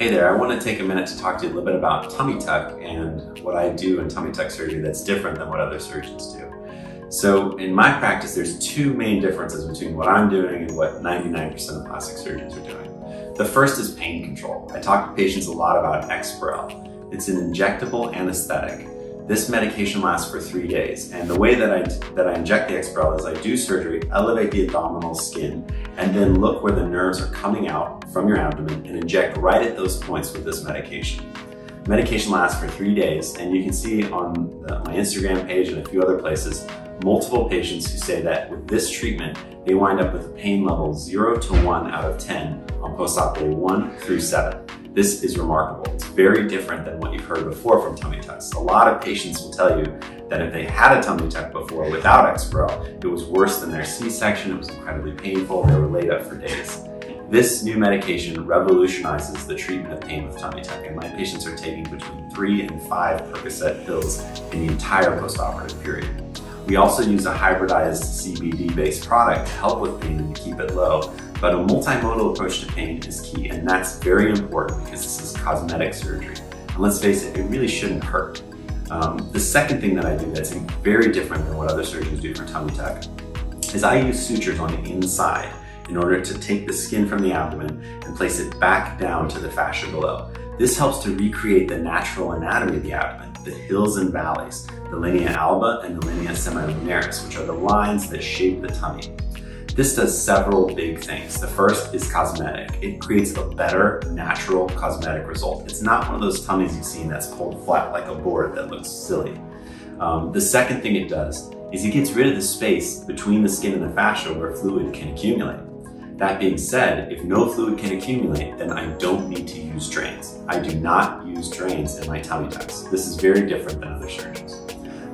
Hey there, I want to take a minute to talk to you a little bit about tummy tuck and what I do in tummy tuck surgery that's different than what other surgeons do. So in my practice, there's two main differences between what I'm doing and what 99% of plastic surgeons are doing. The first is pain control. I talk to patients a lot about Exparel. It's an injectable anesthetic this medication lasts for three days. And the way that I, that I inject the Exparel is I do surgery, elevate the abdominal skin, and then look where the nerves are coming out from your abdomen and inject right at those points with this medication. Medication lasts for three days, and you can see on the, my Instagram page and a few other places, multiple patients who say that with this treatment, they wind up with a pain level zero to one out of 10 on post-op day one through seven. This is remarkable. It's very different than what you've heard before from tummy tucks. A lot of patients will tell you that if they had a tummy tuck before without Exparel, it was worse than their C-section, it was incredibly painful, they were laid up for days. This new medication revolutionizes the treatment of pain with tummy tuck, and my patients are taking between three and five Percocet pills in the entire postoperative period. We also use a hybridized CBD-based product to help with pain and to keep it low, but a multimodal approach to pain is key, and that's very important because this is cosmetic surgery. And let's face it, it really shouldn't hurt. Um, the second thing that I do that's very different than what other surgeons do for tummy tuck is I use sutures on the inside in order to take the skin from the abdomen and place it back down to the fascia below. This helps to recreate the natural anatomy of the abdomen, the hills and valleys, the linea alba and the linea semilunaris, which are the lines that shape the tummy. This does several big things. The first is cosmetic. It creates a better natural cosmetic result. It's not one of those tummies you've seen that's pulled flat like a board that looks silly. Um, the second thing it does is it gets rid of the space between the skin and the fascia where fluid can accumulate. That being said, if no fluid can accumulate, then I don't need to use drains. I do not use drains in my tummy tucks. This is very different than other surgeons.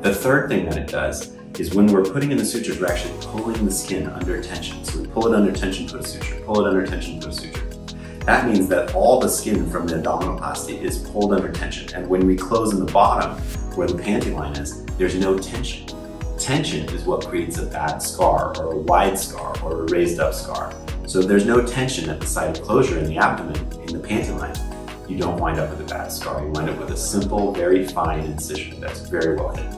The third thing that it does is when we're putting in the sutures, we're actually pulling the skin under tension. So we pull it under tension, put a suture, pull it under tension, put a suture. That means that all the skin from the abdominoplasty is pulled under tension. And when we close in the bottom, where the panty line is, there's no tension. Tension is what creates a bad scar or a wide scar or a raised up scar. So there's no tension at the site of closure in the abdomen, in the panty you don't wind up with a bad scar. You wind up with a simple, very fine incision that's very well hidden.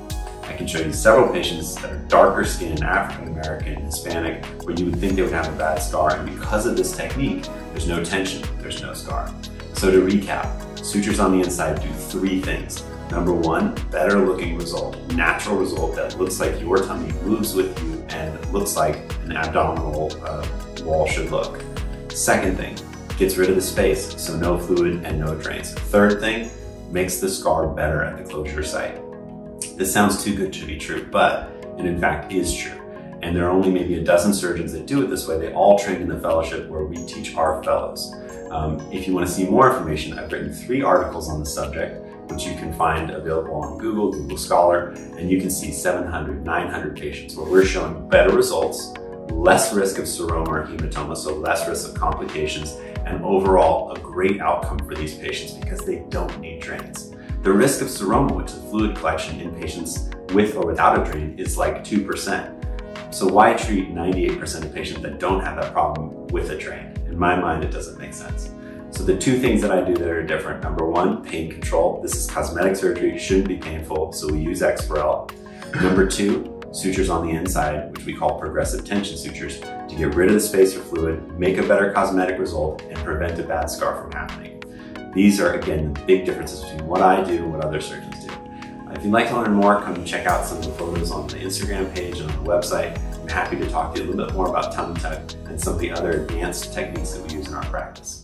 I can show you several patients that are darker skin, African American, Hispanic, where you would think they would have a bad scar. And because of this technique, there's no tension, there's no scar. So to recap, sutures on the inside do three things. Number one, better looking result, natural result that looks like your tummy moves with you and looks like an abdominal uh, wall should look. Second thing, gets rid of the space, so no fluid and no drains. Third thing, makes the scar better at the closure site. This sounds too good to be true, but it in fact is true. And there are only maybe a dozen surgeons that do it this way. They all train in the fellowship where we teach our fellows. Um, if you want to see more information, I've written three articles on the subject, which you can find available on Google, Google Scholar, and you can see 700, 900 patients where we're showing better results, less risk of seroma or hematoma, so less risk of complications, and overall a great outcome for these patients because they don't need drains. The risk of seroma, which is fluid collection in patients with or without a drain, is like 2%. So why treat 98% of patients that don't have that problem with a drain? In my mind, it doesn't make sense. So the two things that I do that are different, number one, pain control. This is cosmetic surgery, it shouldn't be painful, so we use Exparel. Number two, sutures on the inside, which we call progressive tension sutures, to get rid of the space or fluid, make a better cosmetic result, and prevent a bad scar from happening. These are, again, the big differences between what I do and what other surgeons do. If you'd like to learn more, come check out some of the photos on the Instagram page and on the website. I'm happy to talk to you a little bit more about tummy tuck and some of the other advanced techniques that we use in our practice.